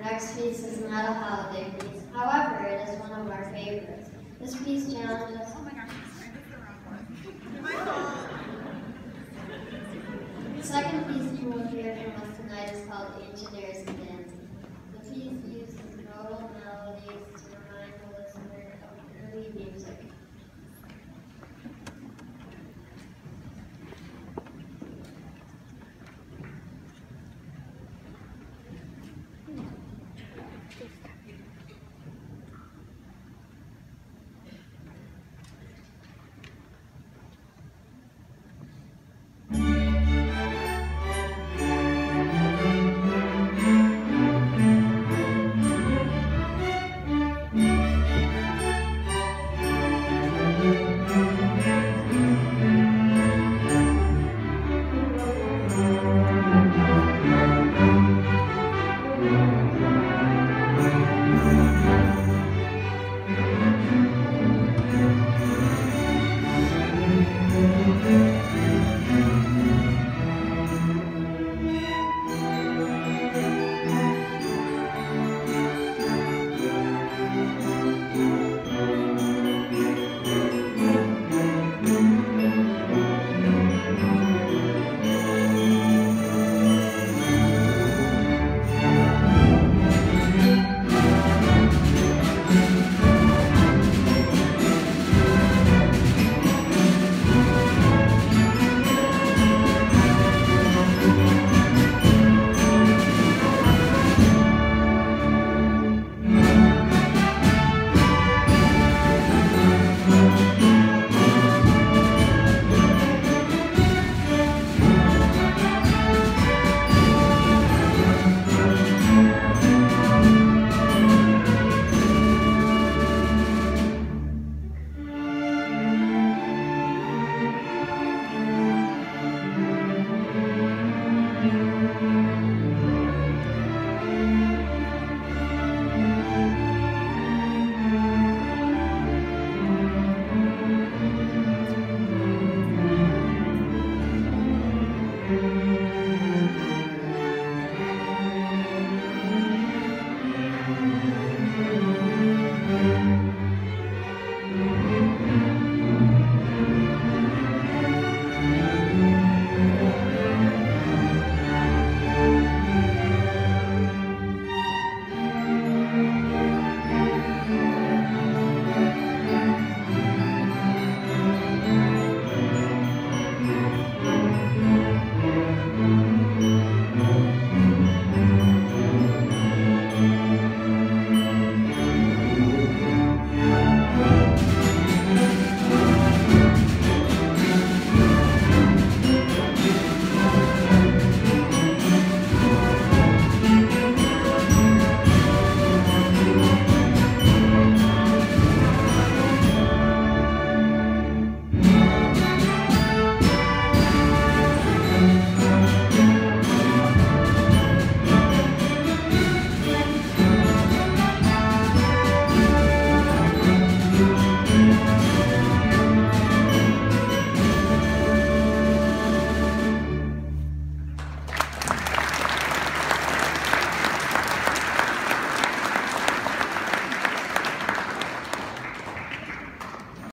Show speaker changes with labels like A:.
A: next piece is not a holiday piece. However, it is one of our favorites. This piece challenges.
B: Oh my gosh, I sorry, the wrong one.
A: The second piece you will hear from us tonight is called Engineers Airs and The piece uses modal